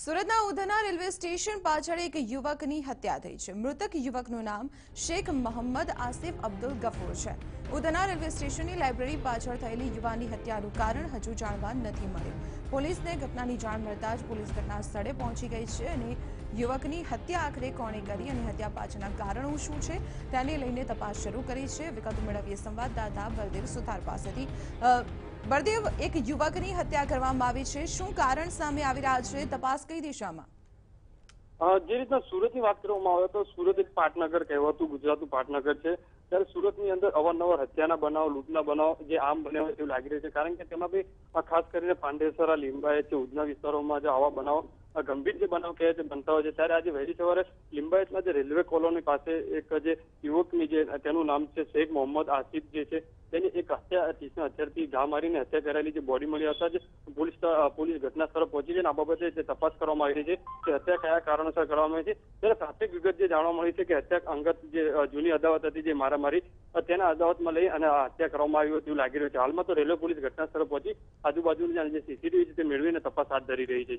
સુરતના Udhna railway station પાછળ એક યુવકની હત્યા થઈ છે. મૃતક યુવકનું નામ શેખ મોહમ્મદ આસિફ અબ્દુલ ગફૂર છે. ઉધના રેલવે સ્ટેશનની લાઇબ્રેરી પાછળ થયેલી યુવાનની હત્યાનું કારણ હજુ જાણવા નથી મળ્યું. પોલીસને ઘટનાની જાણ મળતા જ પોલીસ ઘટના સ્થળે પહોંચી ગઈ છે અને યુવકની હત્યા આખરે કોણે કરી અને હત્યા પાછળના કારણો શું છે તેને લઈને તપાસ શરૂ કરી છે. વિગત મેળવીએ સંવાદદાતા બલદેવ સુથાર પાસેથી. બળદેવ, એક યુવકની હત્યા કરવામાં આવી છે. શું કારણ સામે આવી રહ્યા છે? તપાસ કઈ દિશામાં? જે રીતના સુરતની વાત કરવામાં આવે તો સુરત એક પાટનગર કહેવાતું, ગુજરાતનું પાટનગર છે. ત્યારે સુરતની અંદર અવારનવાર હત્યાના બનાવ, લૂંટના બનાવ જે આમ બન્યા હોય તેવું લાગી રહ્યું છે. કારણ કે તેમાં બી ખાસ કરીને પાંડેસરા, લીંબાયત છે, ઉધના વિસ્તારોમાં જે આવા બનાવ ગંભીર જે બનાવ કહે છે, બનતા હોય છે. ત્યારે આજે વહેલી સવારે લિંબાયતના જે રેલવે કોલોની પાસે એક જે યુવકની જે, તેનું નામ છે, શેખ મોહમ્મદ આસિફ જે છે, તેની એક હત્યા ઘા મારીને હત્યા કરેલી જે બોડી મળી હતા, જ પોલીસ પોલીસ ઘટના સ્થળે પહોંચી છે અને આ બાબતે તપાસ કરવામાં આવી રહી છે કે હત્યા કયા કારણોસર કરવામાં આવી છે. ત્યારે પ્રાથમિક વિગત જે જાણવા મળી છે કે હત્યા અંગત જે જૂની અદાવત હતી જે મારામારી તેના અદાવતમાં લઈ અને હત્યા કરવામાં આવી હોય તેવું લાગી રહ્યું છે. હાલમાં તો રેલવે પોલીસ ઘટના સ્થળે પહોંચી, આજુબાજુની જે સીસીટીવી છે તે મેળવીને તપાસ હાથ ધરી રહી છે